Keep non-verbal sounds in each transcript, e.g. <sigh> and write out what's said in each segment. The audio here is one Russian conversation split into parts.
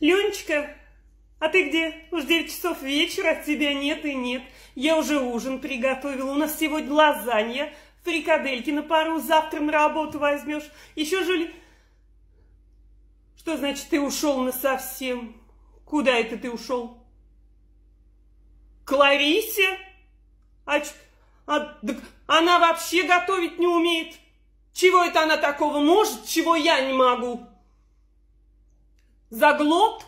Ленечка, а ты где? Уж 9 часов вечера, а тебя нет и нет. Я уже ужин приготовила. У нас сегодня лазанья, фрикадельки на пару. Завтра на работу возьмешь. Еще жили... Что значит ты ушел на совсем? Куда это ты ушел? К Ларисе? А, а, так она вообще готовить не умеет. Чего это она такого может, чего я не могу? Заглот?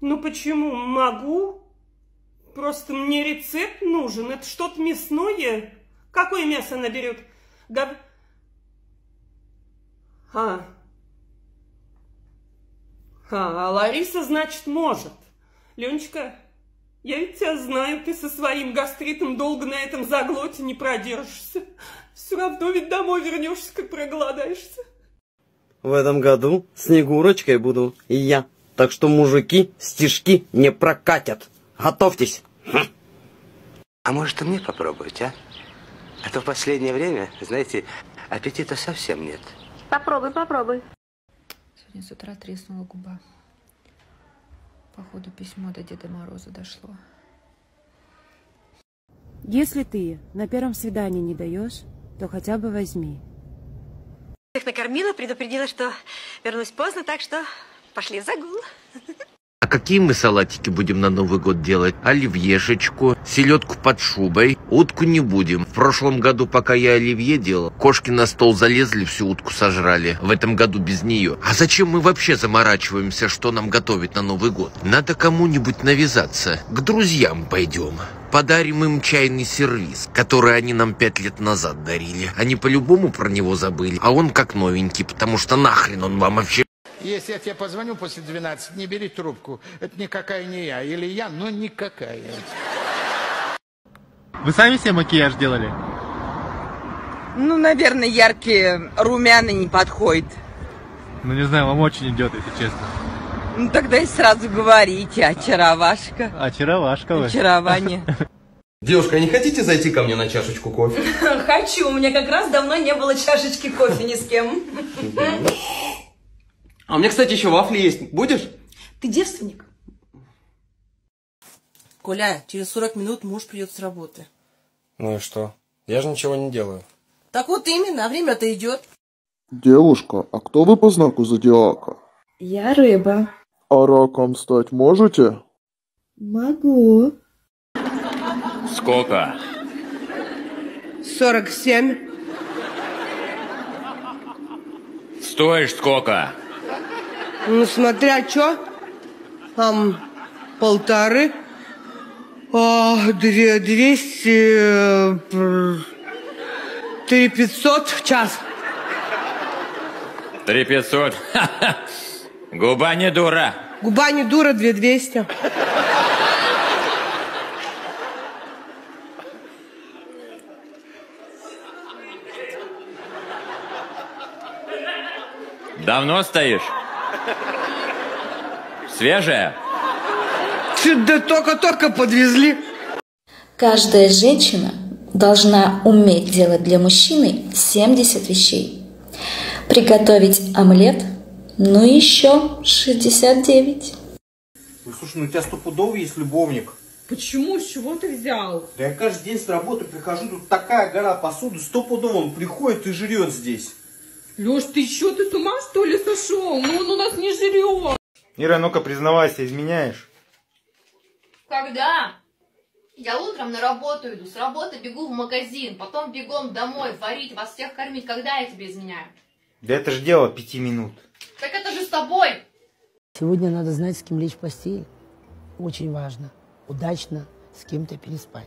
Ну почему? Могу. Просто мне рецепт нужен. Это что-то мясное. Какое мясо она берет? Гов... А. а. А Лариса, значит, может. Ленечка, я ведь тебя знаю, ты со своим гастритом долго на этом заглоте не продержишься. Все равно ведь домой вернешься, как проголодаешься. В этом году Снегурочкой буду и я. Так что мужики стишки не прокатят. Готовьтесь. Хм. А может и мне попробовать, а? А то в последнее время, знаете, аппетита совсем нет. Попробуй, попробуй. Сегодня с утра треснула губа. Походу, письмо до Деда Мороза дошло. Если ты на первом свидании не даешь, то хотя бы возьми. Их накормила, предупредила, что вернусь поздно, так что пошли в загул. А какие мы салатики будем на Новый год делать? Оливьешечку, селедку под шубой. Утку не будем. В прошлом году, пока я оливье делал, кошки на стол залезли, всю утку сожрали. В этом году без нее. А зачем мы вообще заморачиваемся, что нам готовить на Новый год? Надо кому-нибудь навязаться. К друзьям пойдем. Подарим им чайный сервис, который они нам пять лет назад дарили. Они по-любому про него забыли, а он как новенький, потому что нахрен он вам вообще... Если я тебе позвоню после 12, не бери трубку. Это никакая не я. Или я, но никакая. Вы сами себе макияж делали? Ну, наверное, яркие румяна не подходит. Ну, не знаю, вам очень идет, если честно. Ну, тогда и сразу говорите, очаровашка. Очаровашка вы. Очарование. <laughs> Девушка, а не хотите зайти ко мне на чашечку кофе? <laughs> Хочу, у меня как раз давно не было чашечки кофе ни с кем. <laughs> А у меня, кстати, еще вафли есть. Будешь? Ты девственник? Коля, через 40 минут муж придет с работы. Ну и что? Я же ничего не делаю. Так вот именно, а время-то идет. Девушка, а кто вы по знаку зодиака? Я рыба. А раком стать можете? Могу. Сколько? Сорок семь. Стоишь сколько? Ну, смотря что. Там полторы. А, две, двести... э, Три пятьсот в час. Три пятьсот. Губа не дура. Губа не дура, две двести. Давно стоишь? Свежая? Да только-только подвезли. Каждая женщина должна уметь делать для мужчины 70 вещей. Приготовить омлет, ну еще 69. Ну, слушай, ну у тебя стопудово есть любовник. Почему? С чего ты взял? Да я каждый день с работы прихожу, тут такая гора посуды, стопудово он приходит и жрет здесь. Леш, ты что, ты с ума что ли сошел? Ну он у нас не жрет. Ира, ну-ка признавайся, изменяешь? Когда? Я утром на работу иду, с работы бегу в магазин, потом бегом домой, варить, вас всех кормить. Когда я тебе изменяю? Да это же дело пяти минут. Так это же с тобой. Сегодня надо знать, с кем лечь в постель. Очень важно. Удачно с кем-то переспать.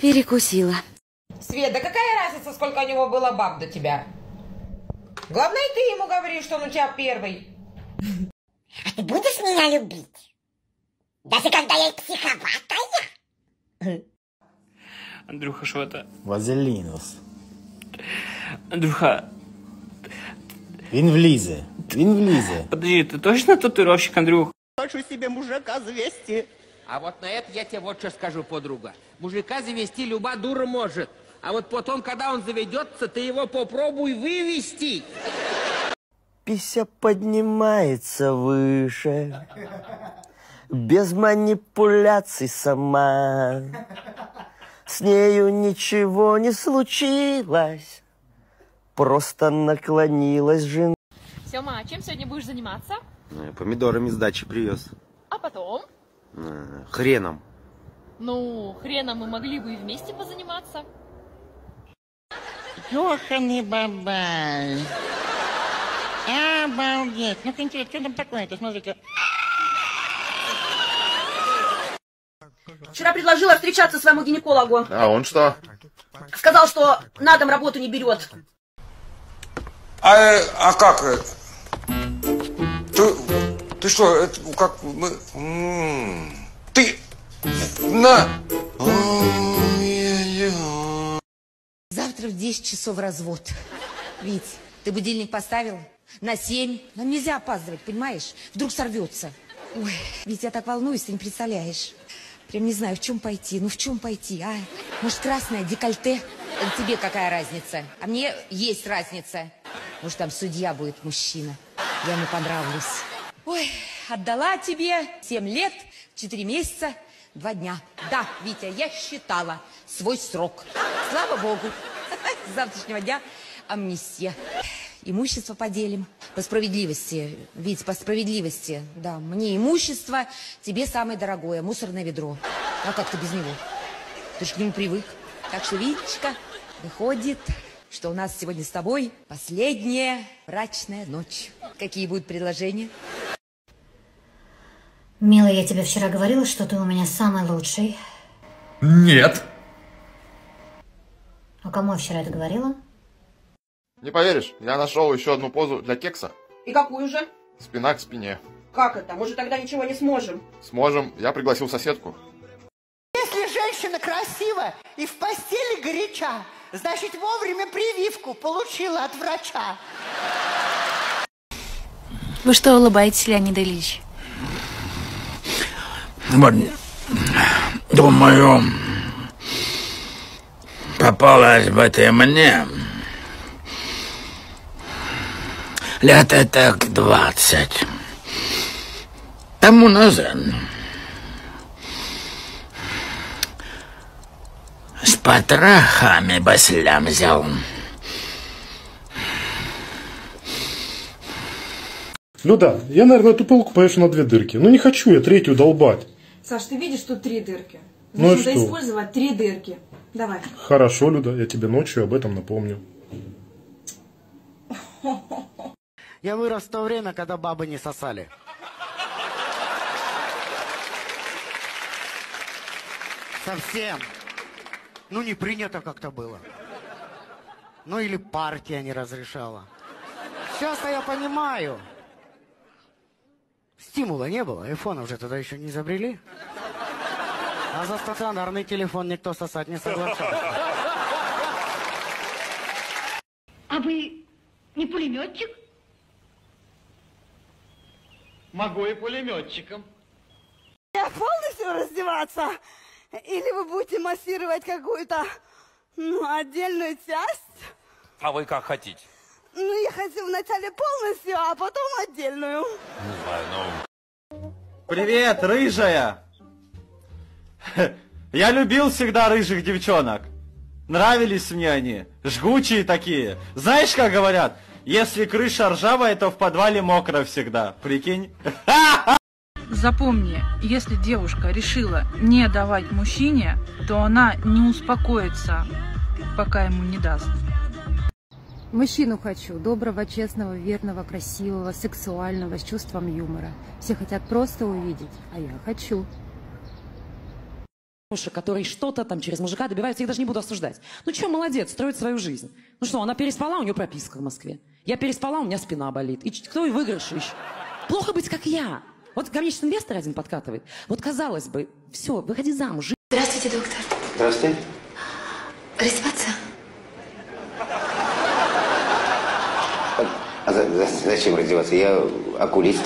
Перекусила. Свет, да какая разница, сколько у него было баб до тебя? Главное, ты ему говоришь, что он у тебя первый. А ты будешь меня любить? Даже когда я психоватая? Андрюха, что это? Вазелінус. Андрюха, Він влізе. Він влізе. подожди, ты точно татуировщик, Андрюх? Хочу себе мужика завести. А вот на это я тебе вот что скажу, подруга. Мужика завести люба дура может. А вот потом, когда он заведется, ты его попробуй вывести. Пися поднимается выше, без манипуляций сама. С нею ничего не случилось, просто наклонилась жена. Сема, а чем сегодня будешь заниматься? Э, Помидорами с дачи привез. А потом? Э, Хреном. Ну, хрена мы могли бы и вместе позаниматься. Ёханый бабай. Обалдеть. Ну-ка, интересно, что там такое-то? Смотри-ка. Вчера предложила встречаться своему гинекологу. А он что? Сказал, что на дом работу не берет. А, э, а как? э, Ты, ты что, это, как мы... м, Ты на... Завтра в 10 часов развод. Вить, ты будильник поставил? На 7? Нам нельзя опаздывать, понимаешь? Вдруг сорвется. Ой, Вить, я так волнуюсь, ты не представляешь. Прям не знаю, в чем пойти. Ну в чем пойти, а? Может, красное декольте? Это тебе какая разница? А мне есть разница. Может, там судья будет мужчина. Я ему понравлюсь. Ой, отдала тебе 7 лет, 4 месяца, 2 дня. Да, Витя, я считала свой срок. Слава богу. <laughs> С завтрашнего дня амнистия. Имущество поделим. По справедливости, Вить, по справедливости. Да, мне имущество, тебе самое дорогое, мусорное ведро. А как ты без него? Ты же к нему привык. Так что, Витечка, выходит, что у нас сегодня с тобой последняя брачная ночь. Какие будут предложения? Милый, я тебе вчера говорила, что ты у меня самый лучший. Нет. А кому я вчера это говорила? Не поверишь, я нашел еще одну позу для кекса. И какую же? Спина к спине. Как это? Мы же тогда ничего не сможем. Сможем. Я пригласил соседку. Если женщина красива и в постели горяча, значит, вовремя прививку получила от врача. Вы что улыбаетесь, Леонид Ильич? Думаю, попалась бы ты мне лет так двадцать тому назад. С потрохами бы слямзил. Ну да, я, наверное, эту пылку повешу на две дырки. Ну не хочу я третью долбать. Саш, ты видишь, тут три дырки. Ну что? использовать три дырки. Давай. Хорошо, Люда, я тебе ночью об этом напомню. <laughs> Я вырос в то время, когда бабы не сосали. Совсем. Ну, не принято как-то было. Ну, или партия не разрешала. Сейчас-то я понимаю. Стимула не было, айфонов же тогда еще не изобрели. А за стационарный телефон никто сосать не соглашался. А вы не пулеметчик? Могу и пулеметчиком. Я полностью раздеваться? Или вы будете массировать какую-то ну, отдельную часть? А вы как хотите? Ну, я хочу вначале полностью, а потом отдельную. Не знаю, ну... Привет, рыжая! Я любил всегда рыжих девчонок. Нравились мне они. Жгучие такие. Знаешь, как говорят? Если крыша ржавая, то в подвале мокро всегда. Прикинь? Запомни, если девушка решила не давать мужчине, то она не успокоится, пока ему не даст. Мужчину хочу, доброго, честного, верного, красивого, сексуального, с чувством юмора. Все хотят просто увидеть, а я хочу. Девушек, которые что-то там через мужика добиваются, я их даже не буду осуждать. Ну что, молодец, строит свою жизнь. Ну что, она переспала, у нее прописка в Москве. Я переспала, у меня спина болит. И кто и выигрыш еще? Плохо быть, как я. Вот ко мне сейчас инвестор один подкатывает. Вот казалось бы, все, выходи замуж. жи- Здравствуйте, доктор. Здравствуйте. Раздеваться? А за- за- зачем раздеваться? Я окулист.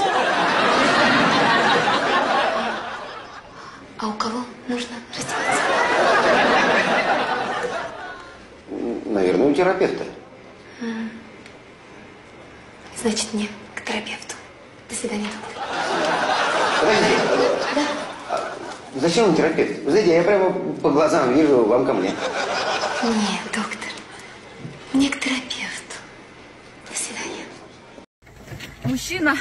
А у кого нужно раздеваться? у терапевта. Значит, мне к терапевту. До свидания, доктор. Подождите. А Зачем вам терапевт? Вы знаете, я прямо по глазам вижу, вам ко мне. Нет, доктор. Мне к терапевту. До свидания. Мужчина,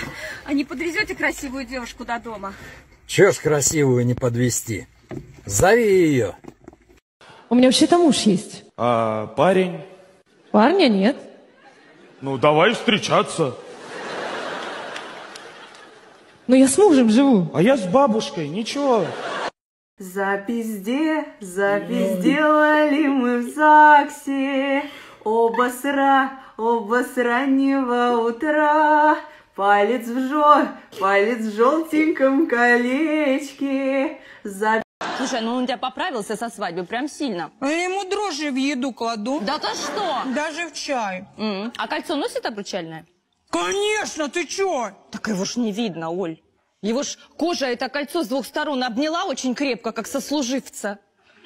а не подвезете красивую девушку до дома? Чего ж красивую не подвести? Зови ее. У меня вообще-то муж есть. А парень? Парня нет. Ну, давай встречаться. Но я с мужем живу. А я с бабушкой, ничего. Запизде, запизделали мы в ЗАГСе, Оба сра, оба с раннего утра, Палец в жо, палец в желтеньком колечке. За... Слушай, ну он у тебя поправился со свадьбы прям сильно. А я ему дрожжи в еду кладу. Да то что? Даже в чай. М, А кольцо носит обручальное? Конечно, ты чё? Так его ж не видно, Оль. Его ж кожа это кольцо с двух сторон обняла очень крепко, как сослуживца.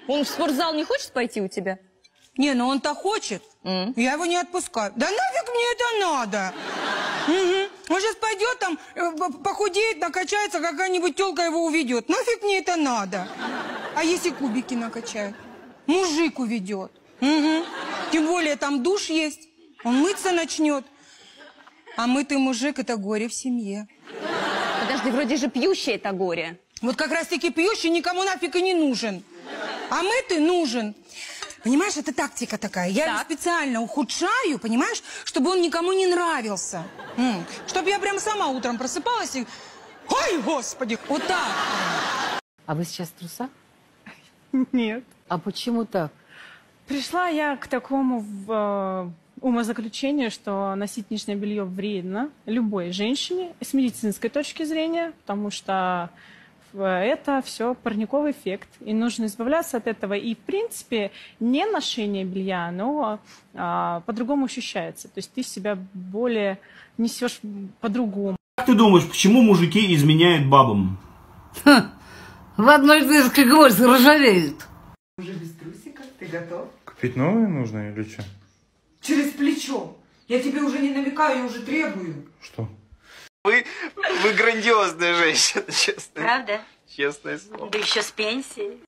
Он в спортзал не хочет пойти у тебя? Не, ну он-то хочет. Я его не отпускаю. Да нафиг мне это надо? Мгм. Он сейчас пойдет там, э, похудеет, накачается, какая-нибудь телка его уведет. Нафиг мне это надо? А если кубики накачает? Мужик уведет. Мгм. Тем более там душ есть. Он мыться начнет. А мытый мужик это горе в семье. Подожди, вроде же пьющий это горе. Вот как раз таки пьющий никому нафиг и не нужен. А мытый нужен. Понимаешь, это тактика такая. Я его специально ухудшаю, понимаешь, чтобы он никому не нравился. Чтобы я прям сама утром просыпалась и... Ой, господи, вот так. А вы сейчас в трусах? Нет. А почему так? Пришла я к такому в, э, умозаключению, что носить нижнее белье вредно любой женщине с медицинской точки зрения, потому что это все парниковый эффект, и нужно избавляться от этого. И, в принципе, не ношение белья, оно а, по-другому ощущается. То есть ты себя более несешь по-другому. Как ты думаешь, почему мужики изменяют бабам? В одной дырке гвоздь ржавеет. Уже без трусиков, ты готов? Купить новые нужно или что? Через плечо. Я тебе уже не намекаю, я уже требую. Что? Вы, вы грандиозная женщина, честно. Правда? Честное слово. Да еще с пенсией.